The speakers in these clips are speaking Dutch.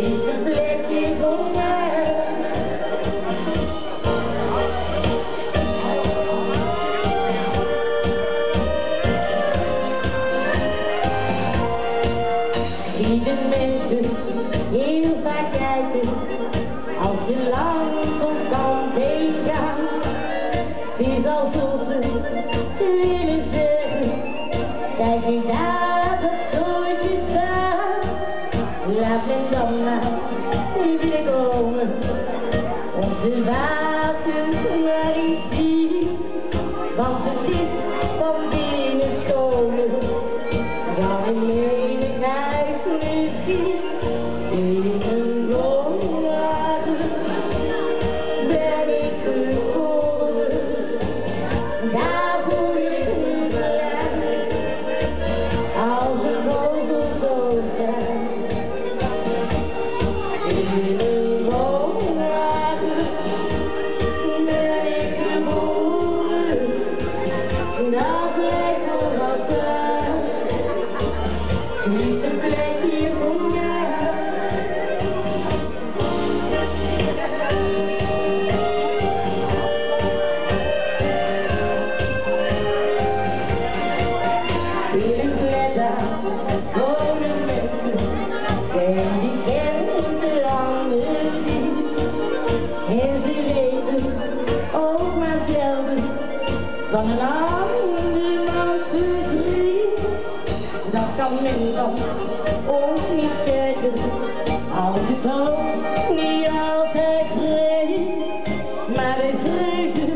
is de plekje voor mij. Zie de mensen heel vaak kijken als ze langs ons kamp heen gaan. Het is alsof ze willen zeggen, kijk nu daar onze wapens maar niet zien. Want het is van binnen scholen, dan in menig huis misschien. Een woonwagen ben ik geboren, Ook maar zelden van een andermans verdriet. Dat kan men dan ons niet zeggen, als het ook niet altijd vreemd. Maar bij vreugde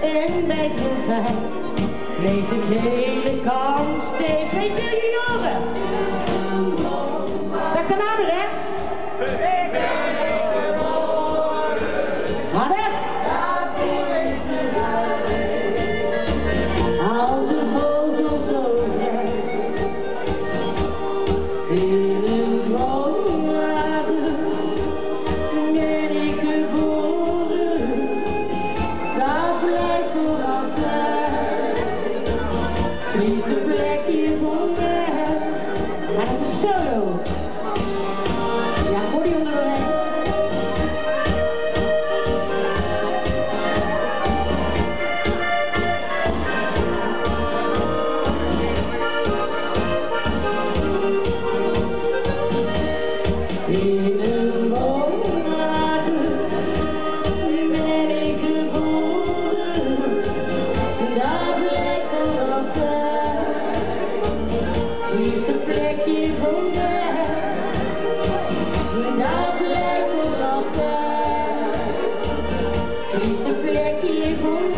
en bij droefheid leeft het hele Taste a plekje